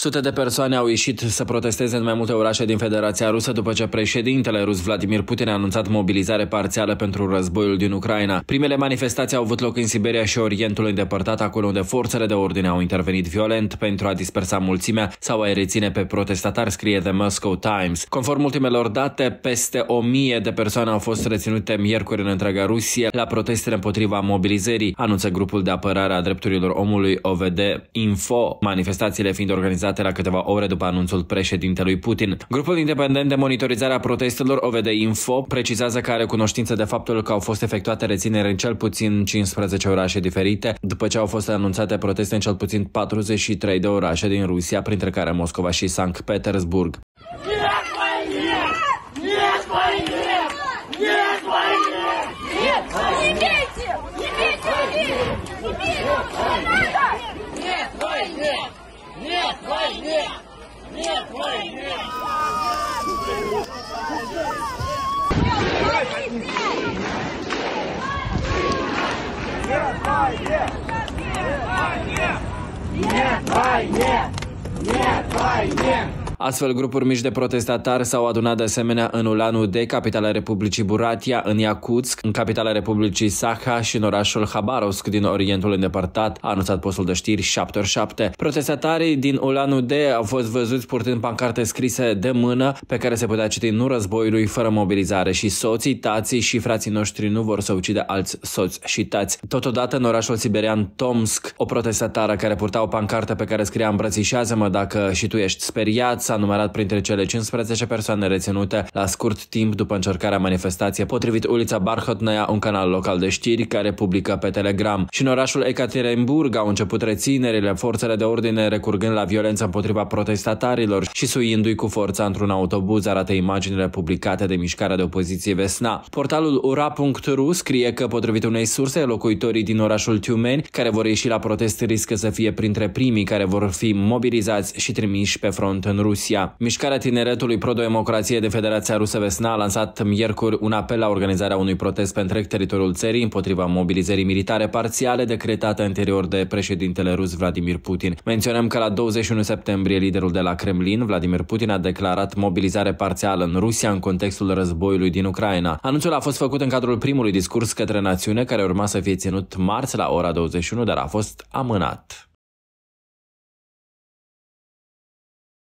Sute de persoane au ieșit să protesteze în mai multe orașe din Federația Rusă după ce președintele rus Vladimir Putin a anunțat mobilizare parțială pentru războiul din Ucraina. Primele manifestații au avut loc în Siberia și Orientul îndepărtat, acolo unde forțele de ordine au intervenit violent pentru a dispersa mulțimea sau a reține pe protestatari, scrie The Moscow Times. Conform ultimelor date, peste o mie de persoane au fost reținute miercuri în întreaga Rusie la protestele împotriva mobilizării, anunță grupul de apărare a drepturilor omului OVD Info, manifestațiile fiind organizate organizate la câteva ore după anunțul președintelui Putin. Grupul independent de monitorizare a protestelor OVD Info precizează că are cunoștință de faptul că au fost efectuate rețineri în cel puțin 15 orașe diferite, după ce au fost anunțate proteste în cel puțin 43 de orașe din Rusia, printre care Moscova și Sankt Petersburg. Нет Войне! Нет войне! Нет войне! Нет войне! Нет войне! Astfel, grupuri mici de protestatari s-au adunat de asemenea în Ulan-Ude, capitala Republicii Buratia, în Yakutsk, în capitala Republicii Sakha și în orașul Habarovsk din Orientul îndepărtat, a anunțat postul de știri 7 Protestatarii din Ulan-Ude au fost văzuți purtând pancarte scrise de mână pe care se putea citi nu războiului fără mobilizare și soții, tații și frații noștri nu vor să ucide alți soți și tați. Totodată în orașul siberian Tomsk, o protestatară care purta o pancarte pe care scria îmbrățișează-mă dacă și tu ești speriat s-a numărat printre cele 15 persoane reținute la scurt timp după încercarea manifestației, potrivit ulița Barhotnea, un canal local de știri care publică pe Telegram. Și în orașul Ekaterinburg au început reținerile, forțele de ordine recurgând la violență împotriva protestatarilor și suindu-i cu forța într-un autobuz, arată imaginile publicate de mișcarea de opoziție Vesna. Portalul ura.ru scrie că, potrivit unei surse, locuitorii din orașul Tiumeni, care vor ieși la protest, riscă să fie printre primii care vor fi mobilizați și trimiși pe front în Rusia. Rusia. Mișcarea Tineretului Pro-Democrație de Federația Rusă Vesna a lansat miercuri un apel la organizarea unui protest pe întreg teritoriul țării împotriva mobilizării militare parțiale decretate anterior de președintele rus Vladimir Putin. Menționăm că la 21 septembrie liderul de la Kremlin, Vladimir Putin, a declarat mobilizare parțială în Rusia în contextul războiului din Ucraina. Anunțul a fost făcut în cadrul primului discurs către națiune care urma să fie ținut marți la ora 21, dar a fost amânat.